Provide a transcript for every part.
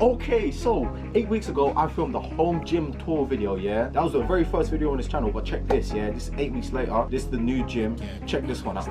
Okay, so eight weeks ago I filmed the home gym tour video, yeah? That was the very first video on this channel, but check this, yeah? This is eight weeks later, this is the new gym. Check this one out.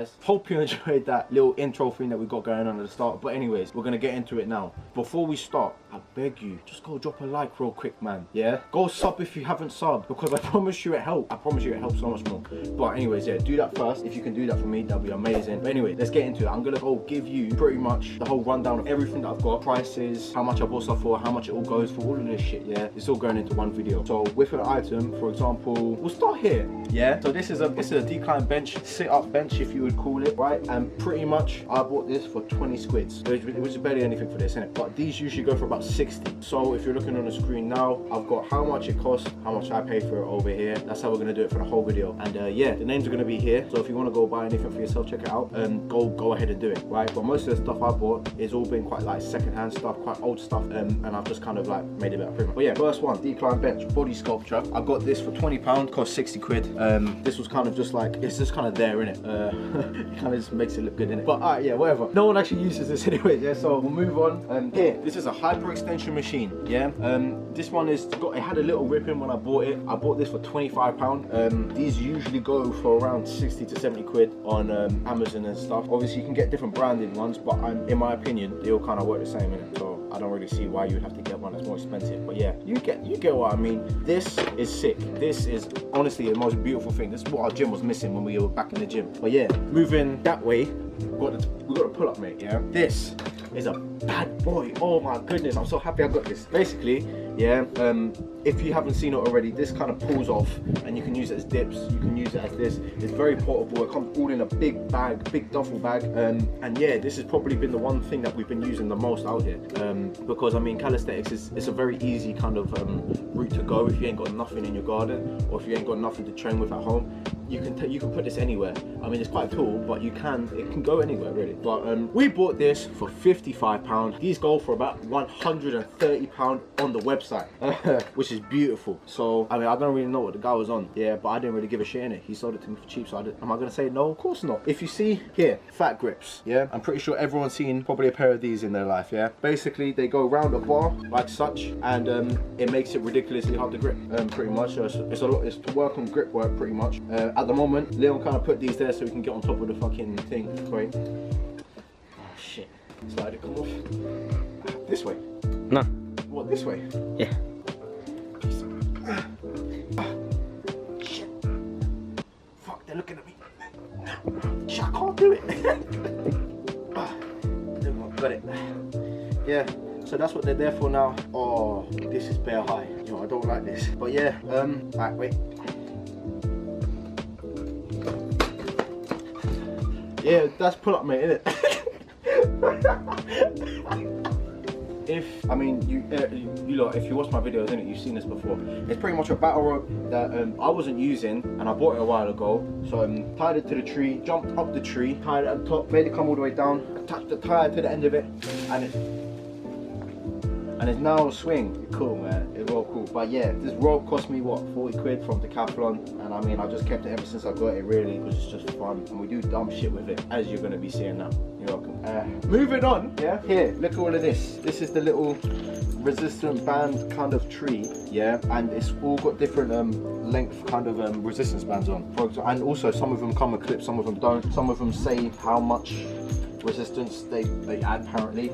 Guys, hope you enjoyed that little intro thing that we got going on at the start. But anyways, we're gonna get into it now. Before we start, I beg you, just go drop a like real quick, man. Yeah? Go sub if you haven't subbed because I promise you it helps. I promise you it helps so much more. But anyways, yeah, do that first. If you can do that for me, that'd be amazing. But anyway, let's get into it. I'm gonna go give you pretty much the whole rundown of everything that I've got. Prices, how much I bought stuff for, how much it all goes for, all of this shit, yeah? It's all going into one video. So with an item, for example, we'll start here. Yeah? So this is a this is a decline bench, sit-up bench if you call it, right? And pretty much I bought this for 20 squids. Which is barely anything for this, innit? But these usually go for about 60. So if you're looking on the screen now, I've got how much it costs, how much I paid for it over here. That's how we're gonna do it for the whole video. And uh, yeah, the names are gonna be here. So if you wanna go buy anything for yourself, check it out. and go go ahead and do it, right? But most of the stuff I bought is all been quite like secondhand stuff, quite old stuff, um, and I've just kind of like made it better pretty much. But yeah, first one, decline bench, body sculpture. I got this for 20 pound, cost 60 quid. Um, this was kind of just like it's just kind of there in it. Uh, it kind of just makes it look good in it. But alright, yeah, whatever. No one actually uses this anyway. Yeah, so we'll move on. Um, here, this is a hyper extension machine. Yeah, um, this one is got it had a little rip in when I bought it. I bought this for 25 pound. Um, these usually go for around 60 to 70 quid on um, Amazon and stuff. Obviously, you can get different branded ones, but I'm, in my opinion, they all kind of work the same in it. So I don't really see why you would have to get one that's more expensive. But yeah, you get you get what I mean. This is sick. This is honestly the most beautiful thing. This is what our gym was missing when we were back in the gym. But yeah, moving that way, got the, we got a pull up, mate. Yeah, this is a bad boy. Oh my goodness, I'm so happy I got this. Basically, yeah. Um, if you haven't seen it already, this kind of pulls off, and you can use it as dips. You can use it as this. It's very portable. It comes all in a big bag, big duffel bag. Um, and yeah, this has probably been the one thing that we've been using the most out here. Um, because I mean, calisthenics is it's a very easy kind of um, route to go if you ain't got nothing in your garden, or if you ain't got nothing to train with at home you can you can put this anywhere. I mean, it's quite tall, but you can it can go anywhere really. But um, we bought this for 55 pound. These go for about 130 pound on the website, which is beautiful. So I mean, I don't really know what the guy was on, yeah, but I didn't really give a shit in it. He sold it to me for cheap, so I am I gonna say no? Of course not. If you see here, fat grips, yeah, I'm pretty sure everyone's seen probably a pair of these in their life, yeah. Basically, they go around a bar like such, and um, it makes it ridiculously hard to grip, um, pretty much. So it's, a lot. It's to work on grip work, pretty much. Uh, at the moment, Leon kind of put these there so we can get on top of the fucking thing. Wait. Oh shit. Slide it come off. This way. No. What, this way? Yeah. Shit. Fuck, they're looking at me. Shit, I can't do it. Ah, Got it. Yeah. So that's what they're there for now. Oh, this is bare high. You know, I don't like this. But yeah, um, alright, wait. Yeah, that's pull up, mate, innit? if I mean you, uh, you, you lot, if you watch my videos, innit, you've seen this before. It's pretty much a battle rope that um, I wasn't using, and I bought it a while ago. So I um, tied it to the tree, jumped up the tree, tied it at the top, made it come all the way down, attached the tire to the end of it, and it's and it's now a swing. Cool, man. It's all cool. But yeah, this rope cost me what 40 quid from Decathlon, and I mean I just kept it ever since I got it really because it's just fun, and we do dumb shit with it as you're gonna be seeing now. You're welcome. Uh, moving on. Yeah. Here, look at all of this. This is the little resistant band kind of tree. Yeah, and it's all got different um, length kind of um, resistance bands on. For example, and also some of them come with clips, some of them don't. Some of them say how much resistance they, they add apparently.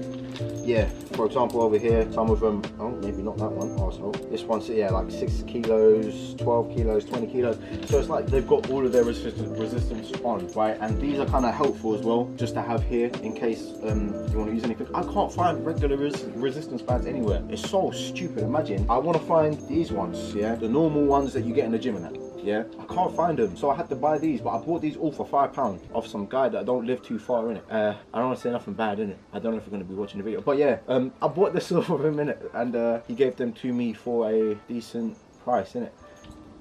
Yeah, for example over here, some of them, oh maybe not that one, also. This one's, yeah, like 6 kilos, 12 kilos, 20 kilos. So it's like they've got all of their resistance, resistance on, right? And these are kind of helpful as well, just to have here in case um, you want to use anything. I can't find regular res resistance bands anywhere. It's so stupid, imagine. I want to find these ones, yeah? The normal ones that you get in the gym and that yeah i can't find them so i had to buy these but i bought these all for five pound off some guy that i don't live too far in it uh, i don't want to say nothing bad in it i don't know if you're going to be watching the video but yeah um, i bought this off of him in it and uh, he gave them to me for a decent price in it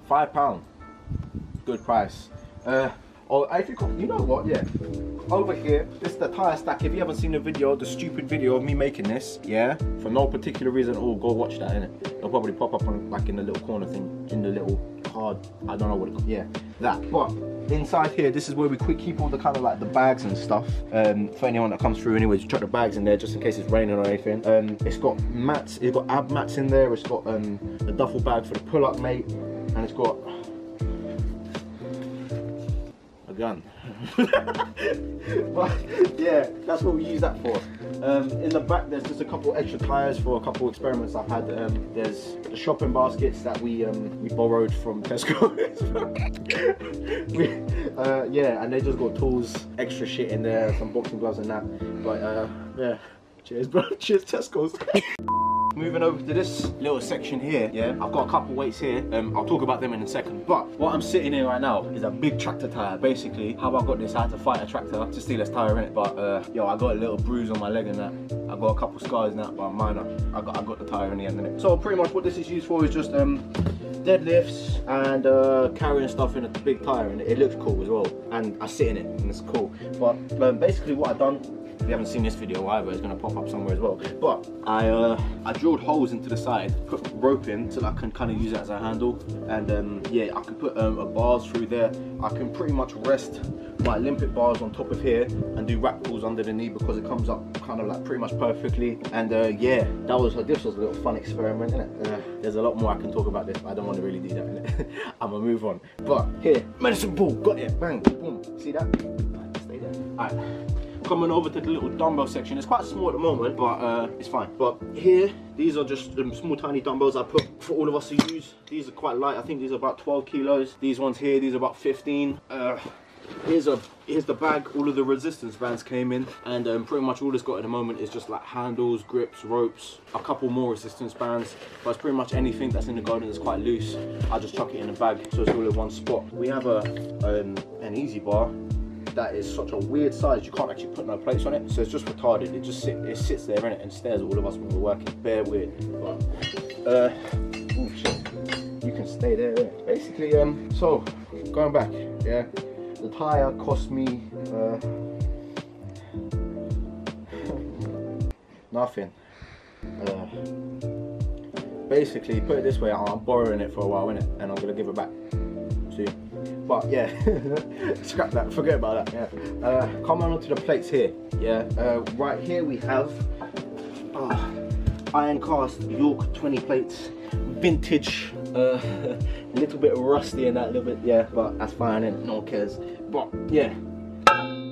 five pound good price uh, Oh, I think you know what? Yeah, over here, this is the tire stack. If you haven't seen the video, the stupid video of me making this, yeah, for no particular reason, oh, go watch that. Innit? It'll probably pop up on like in the little corner thing, in the little card. I don't know what it. Yeah, that. But inside here, this is where we quick keep all the kind of like the bags and stuff. Um, for anyone that comes through, anyways, chuck the bags in there just in case it's raining or anything. Um, it's got mats. It's got ab mats in there. It's got um, a duffel bag for the pull-up mate, and it's got gun. but yeah, that's what we use that for. Um, in the back, there's just a couple extra tires for a couple experiments I've had. Um, there's the shopping baskets that we um, we borrowed from Tesco. we, uh, yeah, and they just got tools, extra shit in there, some boxing gloves and that. But uh, yeah, cheers, bro. Cheers, Tesco's. Moving over to this little section here, yeah, I've got a couple weights here. Um, I'll talk about them in a second. But what I'm sitting in right now is a big tractor tire. Basically, how I got this, I had to fight a tractor to steal this tire in it. But uh, yo, I got a little bruise on my leg and that. I got a couple scars in that, but minor. I got I got the tire in the end of it. So pretty much what this is used for is just um, deadlifts and uh, carrying stuff in a big tire and it looks cool as well and I sit in it and it's cool but um, basically what I've done if you haven't seen this video either, it's gonna pop up somewhere as well. But I uh, I drilled holes into the side, put rope in so I can kind of use it as a handle. And um, yeah, I can put um, a bars through there. I can pretty much rest my Olympic bars on top of here and do rack pulls under the knee because it comes up kind of like pretty much perfectly. And uh, yeah, that was this was a little fun experiment, isn't it? Uh, there's a lot more I can talk about this, but I don't want to really do that. I'm gonna move on. But here, medicine ball, got it, bang, boom. See that? Stay there. All right coming over to the little dumbbell section. It's quite small at the moment, but uh, it's fine. But here, these are just um, small tiny dumbbells I put for all of us to use. These are quite light. I think these are about 12 kilos. These ones here, these are about 15. Uh, here's a here's the bag all of the resistance bands came in and um, pretty much all it's got at the moment is just like handles grips ropes a couple more resistance bands but it's pretty much anything that's in the garden that's quite loose i just chuck it in a bag so it's all in one spot we have a um, an easy bar that is such a weird size you can't actually put no plates on it. So it's just retarded. It just sit, it sits there in it and stares at all of us when we're working. Bare weird. But uh oh shit. You can stay there basically um so going back yeah. The tire cost me uh, nothing. Uh, basically put it this way I'm borrowing it for a while innit and I'm gonna give it back but yeah, scrap that, forget about that. Yeah. Uh, coming on to the plates here. Yeah, uh, right here we have uh, iron cast York 20 plates, vintage, uh, a little bit rusty and that, little bit, yeah, but that's fine and no one cares. But yeah,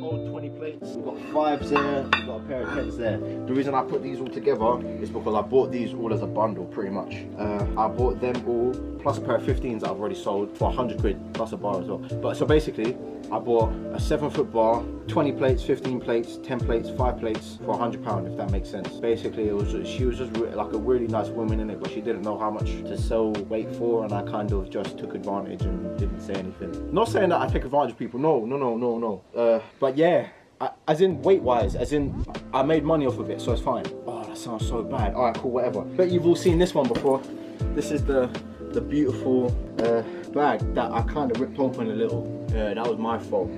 old 20 plates, we've got fives there, we've got a pair of tens there. The reason I put these all together is because I bought these all as a bundle pretty much. Uh, I bought them all plus a pair of 15s that I've already sold for 100 quid plus a bar as well. But so basically, I bought a seven foot bar, 20 plates, 15 plates, 10 plates, five plates for 100 pound, if that makes sense. Basically, it was just, she was just like a really nice woman in it, but she didn't know how much to sell weight for, and I kind of just took advantage and didn't say anything. Not saying that I take advantage of people. No, no, no, no, no. Uh, but yeah. as in weight wise, as in I made money off of it, so it's fine. Oh, that sounds so bad. All right, cool, whatever. But you've all seen this one before. This is the the beautiful uh, bag that I kind of ripped open a little. Uh, that was my fault.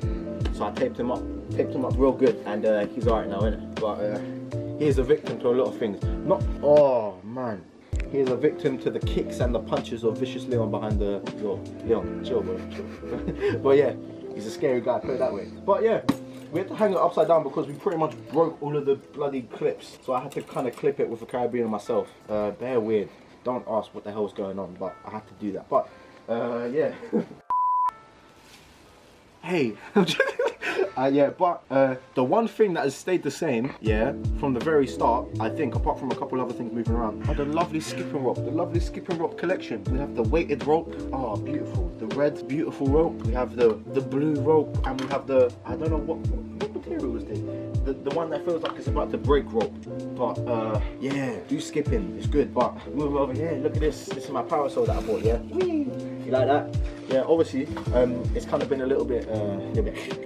So I taped him up, taped him up real good, and uh, he's alright now, innit? But uh, he's a victim to a lot of things. Not, oh man. He's a victim to the kicks and the punches of Vicious Leon behind the, yo, Leon, chill bro, chill. but yeah, he's a scary guy, put it that way. But yeah, we had to hang it upside down because we pretty much broke all of the bloody clips. So I had to kind of clip it with a carabiner myself. Uh, they're weird don't ask what the hell's going on, but I had to do that. But uh, yeah. hey, Uh, yeah, but uh, the one thing that has stayed the same, yeah, from the very start, I think, apart from a couple other things moving around, are the lovely skipping rope, the lovely skipping rope collection. We have the weighted rope, oh, beautiful. The red, beautiful rope. We have the the blue rope, and we have the, I don't know what, The, the one that feels like it's about to break rope. But uh, yeah, do skipping, it's good. But move over here, look at this. This is my power parasol that I bought, yeah? You like that? Yeah, obviously, um, it's kind of been a little bit, uh, little bit,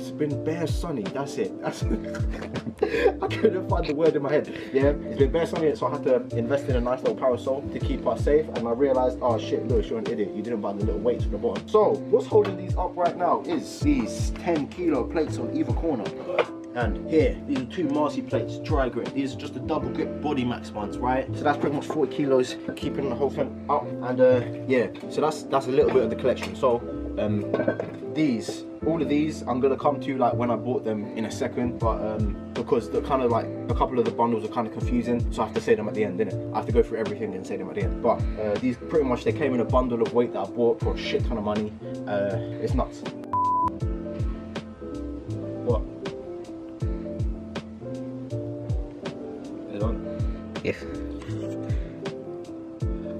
it's been bare sunny. That's it. That's I couldn't find the word in my head. Yeah, it's been bare sunny, so I had to invest in a nice little parasol to keep us safe. And I realized, oh shit, Lewis, you're an idiot. You didn't buy the little weights from the bottom. So what's holding these up right now is these 10 kilo plates on either corner. And here, these are two Marcy plates, Tri Grip. These are just the double grip Body Max ones, right? So that's pretty much 40 kilos, keeping the whole thing up. And uh, yeah, so that's that's a little bit of the collection. So um, these, all of these, I'm gonna come to like when I bought them in a second, but um, because the kind of like a couple of the bundles are kind of confusing, so I have to say them at the end, innit? I have to go through everything and say them at the end. But uh, these pretty much they came in a bundle of weight that I bought for a shit ton of money. Uh, it's nuts. What? Is it on? Yes.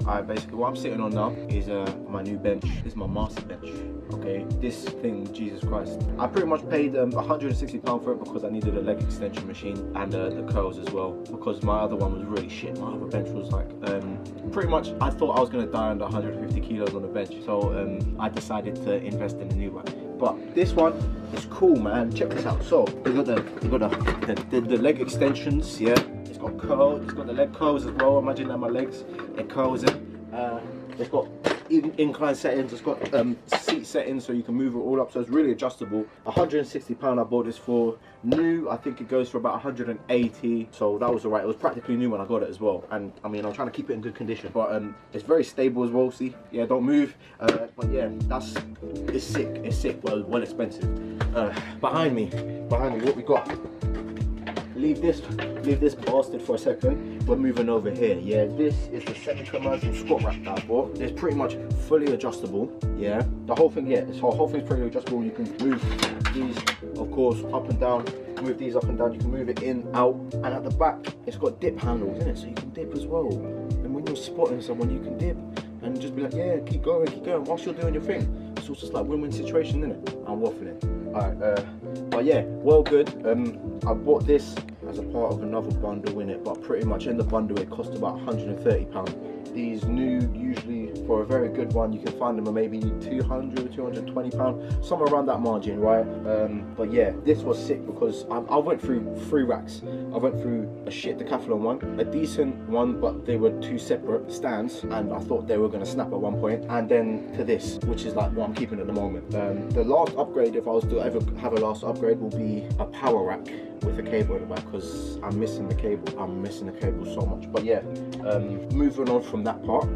Alright, basically what I'm sitting on now is uh, my new bench. This is my master bench. Okay, this thing, Jesus Christ. I pretty much paid um, 160 pound for it because I needed a leg extension machine and uh, the curls as well. Because my other one was really shit. My other bench was like, um, pretty much. I thought I was gonna die under 150 kilos on the bench, so um, I decided to invest in a new one. But this one is cool, man. Check this out. So they got the they got the the, the, the leg extensions, yeah. It's got curl. It's got the leg curls as well. Imagine that my legs it curls in. Uh, it's got in, incline settings. It's got um, seat settings so you can move it all up. So it's really adjustable. 160 pound. I bought this for new. I think it goes for about 180. So that was alright. It was practically new when I got it as well. And I mean, I'm trying to keep it in good condition. But um, it's very stable as well. See, yeah, don't move. Uh, but yeah, that's it's sick. It's sick. Well, well expensive. Uh, behind me, behind me, what we got? Leave this leave this bastard for a second we're moving over here yeah this is the second commercial squat rack that i bought. It's pretty much fully adjustable yeah. The whole thing yeah this whole, whole thing's pretty adjustable. You can move these of course up and down. Move these up and down. You can move it in out and at the back it's got dip handles in it? So you can dip as well. And when you're spotting someone you can dip and just be like yeah keep going keep going whilst you're doing your thing. So it's just like win-win situation isn't it? I'm waffling. All right uh but yeah well good. Um i bought this as a part of another bundle in it but pretty much in the bundle it cost about 130 pounds these new usually for a very good one you can find them at maybe 200 220 pound somewhere around that margin right? Um, but yeah this was sick because I, I, went through three racks. I went through a shit decathlon one a decent one but they were two separate stands and i thought they were going to snap at one point. And then to this which is like what i'm keeping at the moment. Um, the last upgrade if i was to ever have a last upgrade will be a power rack with a cable in the back because i'm missing the cable. I'm missing the cable so much. But yeah um, moving on from that part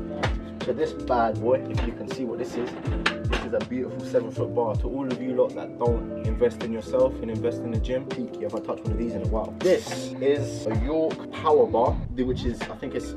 to this bad boy if you can see what this is this is a beautiful seven foot bar. To all of you lot that don't invest in yourself and invest in the gym peak you haven't touched one of these in a while. This is a york power bar which is i think it's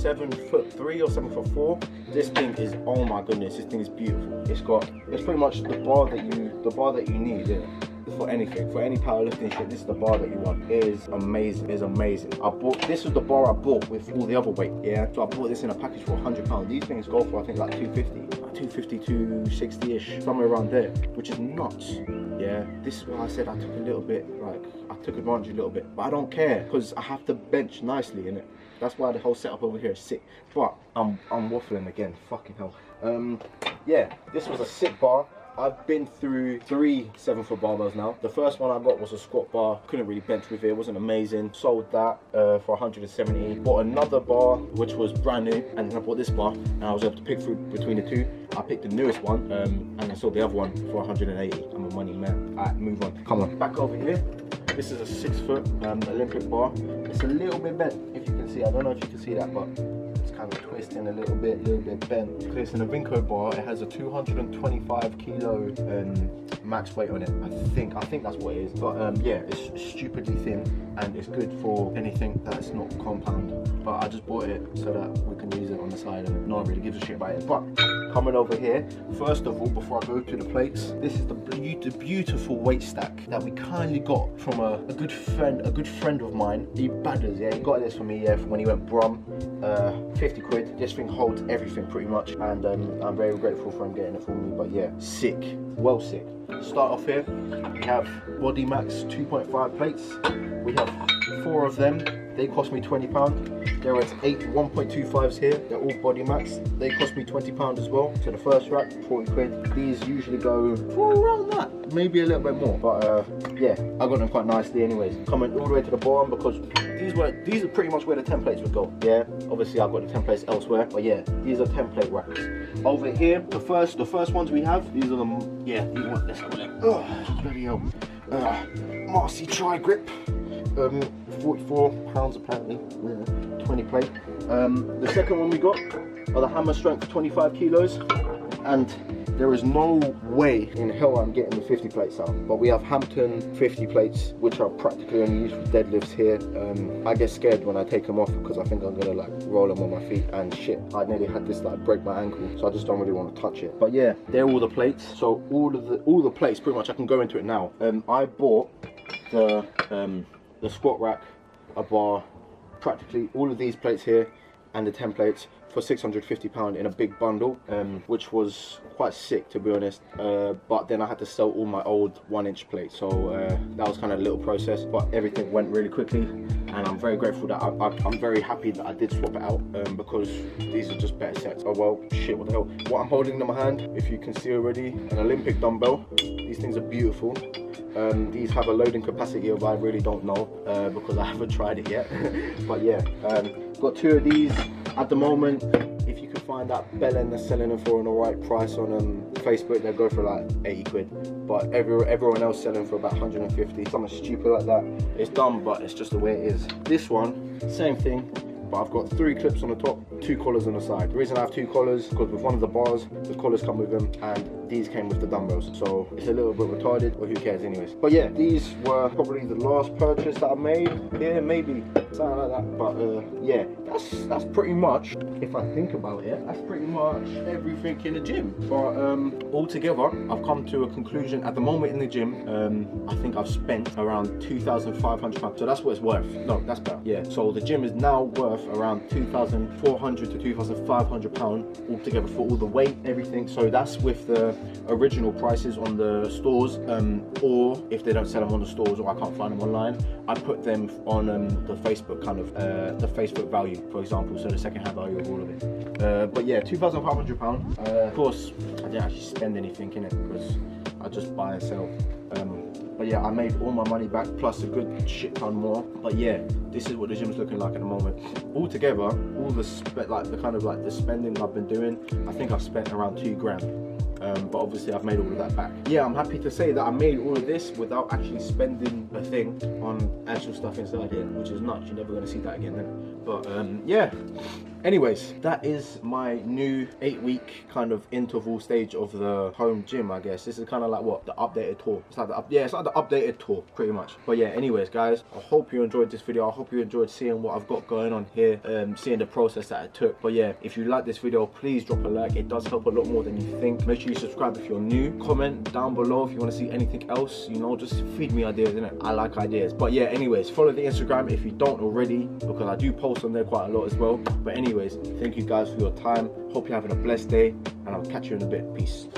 seven foot three or seven foot four. This thing is oh my goodness this thing is beautiful. It's got it's pretty much the bar that you the bar that you need yeah for anything, for any powerlifting shit, this is the bar that you want. It is amazing, it's amazing. I bought, this was the bar I bought with all the other weight, yeah? So I bought this in a package for 100 pounds. These things go for, I think, like 250, 250 to 60-ish, somewhere around there, which is nuts, yeah? This is why I said I took a little bit, like, I took advantage a little bit, but I don't care, because I have to bench nicely in it. That's why the whole setup over here is sick. But I'm I'm waffling again. Fucking hell. Um, yeah, this was a sick bar. I've been through three seven foot barbells now. The first one I got was a squat bar. Couldn't really bench with it. It wasn't amazing. Sold that uh, for 170. Bought another bar which was brand new, and then I bought this bar, and I was able to pick through between the two. I picked the newest one, um, and I sold the other one for 180. I'm a money man. Alright, move on. Come on. Back over here. This is a six foot um, Olympic bar. It's a little bit bent, if you can see. I don't know if you can see that, but kind of twisting a little bit, a little bit bent. It's an Avinco bar. It has a 225 kilo um, max weight on it. I think I think that's what it is. But um, yeah, it's stupidly thin and it's good for anything that's not compound. But I just bought it so that we can use it on the side and no one really gives a shit about it. But coming over here, first of all, before I go to the plates, this is the, be beautiful weight stack that we kindly got from a, a, good friend, a good friend of mine, he Badders, yeah, he got this for me, yeah, from when he went Brum, uh, 50 quid. This thing holds everything pretty much, and um, I'm very grateful for him getting it for me. But yeah, sick, well sick. Start off here, we have Body Max 2.5 plates. We have four of them. They cost me £20. There are eight 1.25s here. They're all Body Max. They cost me 20 pound as well. So the first rack, 40 quid. These usually go for around that, maybe a little bit more. But uh, yeah, I got them quite nicely anyways. Coming all the way to the bottom because these were these are pretty much where the templates would go. Yeah, obviously I've got the templates elsewhere, but yeah, these are template racks. Over here, the first the first ones we have, these are the yeah, these ones. Let's. Oh, bloody hell. Uh, Marcy Tri Grip. Um, 44 pounds apparently, with 20 plate. Um, the second one we got are the hammer strength 25 kilos and there is no way in hell I'm getting the 50 plates out. But we have Hampton 50 plates, which are practically only used for deadlifts here. Um, I get scared when I take them off because I think I'm gonna like roll them on my feet and shit. I nearly had this like break my ankle, so I just don't really want to touch it. But yeah, they're all the plates. So all of the all the plates, pretty much, I can go into it now. Um, I bought the um, the squat rack, a bar, practically all of these plates here and the templates for 650 pound in a big bundle um, which was quite sick to be honest. Uh, but then I had to sell all my old one inch plates. So uh, that was kind of a little process but everything went really quickly. And I'm very grateful that I, am very happy that I did swap it out um, because these are just better sets. Oh well shit what the hell. What I'm holding in my hand if you can see already an Olympic dumbbell. These things are beautiful um, these have a loading capacity of I really don't know uh, because I haven't tried it yet. but yeah, um, got two of these at the moment. If you can find that Belen that's selling them for an alright price on um, Facebook, they'll go for like 80 quid. But every, everyone else selling for about 150, something stupid like that. It's dumb, but it's just the way it is. This one, same thing but I've got three clips on the top, two collars on the side. The reason I have two collars, because with one of the bars, the collars come with them, and these came with the dumbbells. So it's a little bit retarded, but who cares anyways. But yeah, these were probably the last purchase that I made. Yeah, maybe, something like that. But uh, yeah, that's that's pretty much, if I think about it, that's pretty much everything in the gym. But um, altogether, I've come to a conclusion at the moment in the gym, um, I think I've spent around 2,500 pounds. So that's what it's worth. No, that's better. Yeah, so the gym is now worth worth around 2,400 to 2,500 pound altogether for all the weight, everything. So that's with the original prices on the stores, um, or if they don't sell them on the stores or I can't find them online, I put them on um, the Facebook kind of uh, the Facebook value, for example. So the second-hand value of all of it. Uh, but yeah, 2,500 pound. Uh, of course, I didn't actually spend anything in it because I just buy and sell. Um, but yeah, I made all my money back plus a good shit ton more. But yeah, this is what the gym's looking like at the moment. Altogether, all the like the kind of like the spending I've been doing, I think I've spent around two grand. Um, but obviously I've made all of that back. Yeah, I'm happy to say that I made all of this without actually spending a thing on actual stuff inside here, which is nuts. You're never gonna see that again then. But um, yeah, Anyways, that is my new eight week kind of interval stage of the home gym, I guess. This is kind of like what? The updated tour. It's like the up, yeah, it's like the updated tour, pretty much. But yeah, anyways, guys, I hope you enjoyed this video. I hope you enjoyed seeing what I've got going on here, um, seeing the process that it took. But yeah, if you like this video, please drop a like. It does help a lot more than you think. Make sure you subscribe if you're new. Comment down below if you want to see anything else. You know, just feed me ideas, innit? I like ideas. But yeah, anyways, follow the Instagram if you don't already, because I do post on there quite a lot as well. But anyways, thank you guys for your time. Hope you're having a blessed day, and I'll catch you in a bit. Peace.